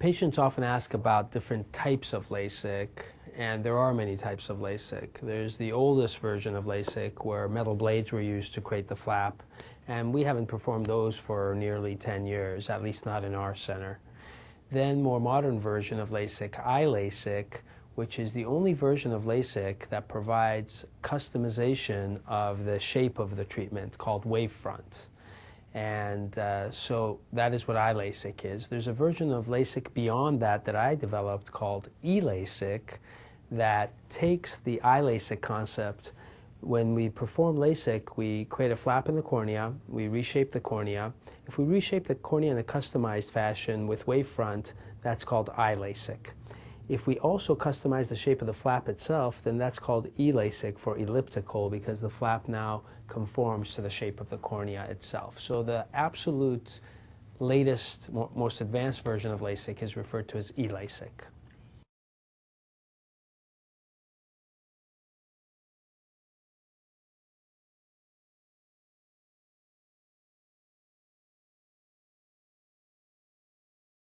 Patients often ask about different types of LASIK, and there are many types of LASIK. There's the oldest version of LASIK where metal blades were used to create the flap, and we haven't performed those for nearly 10 years, at least not in our center. Then more modern version of LASIK, iLASIK, which is the only version of LASIK that provides customization of the shape of the treatment called wavefront. And uh, so that is what iLASIK is. There's a version of LASIK beyond that that I developed called eLASIK that takes the iLASIK concept. When we perform LASIK, we create a flap in the cornea, we reshape the cornea. If we reshape the cornea in a customized fashion with wavefront, that's called iLASIK. If we also customize the shape of the flap itself, then that's called eLASIK for elliptical because the flap now conforms to the shape of the cornea itself. So the absolute latest, most advanced version of LASIK is referred to as eLASIK.